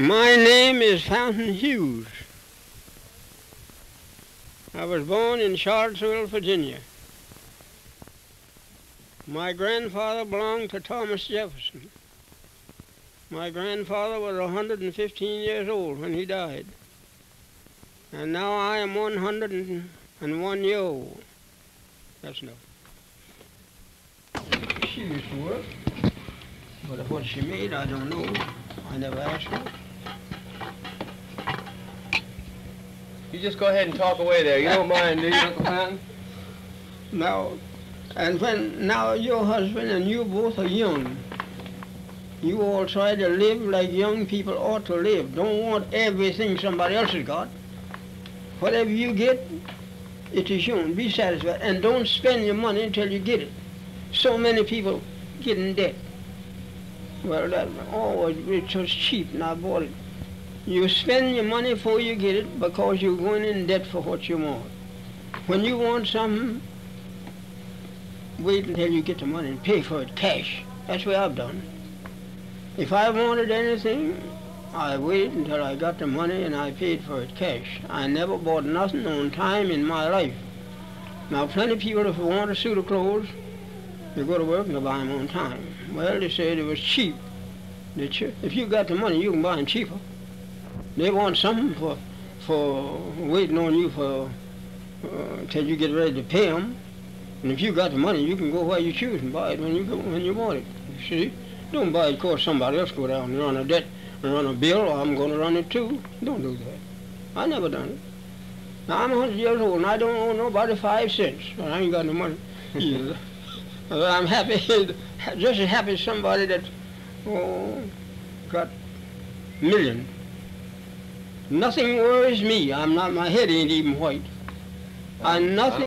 My name is Fountain Hughes. I was born in Charlottesville, Virginia. My grandfather belonged to Thomas Jefferson. My grandfather was 115 years old when he died. And now I am 101 year old. That's enough. She used to work, but what she made, I don't know. I never asked her. You just go ahead and talk away there. You don't mind, do you, Uncle Fountain? Now, and when now your husband and you both are young, you all try to live like young people ought to live. Don't want everything somebody else has got. Whatever you get, it is yours. Be satisfied. And don't spend your money until you get it. So many people get in debt. Well, that always it was cheap now, it. You spend your money before you get it because you're going in debt for what you want. When you want something, wait until you get the money and pay for it cash. That's what I've done. If I wanted anything, I waited until I got the money and I paid for it cash. I never bought nothing on time in my life. Now, plenty of people, if they want a suit of clothes, they go to work and they buy them on time. Well, they said it was cheap. If you got the money, you can buy them cheaper. They want something for for waiting on you for uh, till you get ready to pay them. And if you got the money, you can go where you choose and buy it when you go, when you want it. You see, don't buy it because somebody else go down and run a debt and run a bill. Or I'm going to run it too. Don't do that. I never done it. Now I'm 100 years old and I don't owe nobody five cents. I ain't got no money. I'm happy, just as happy as somebody that oh, got million. Nothing worries me. I'm not, my head ain't even white. I nothing.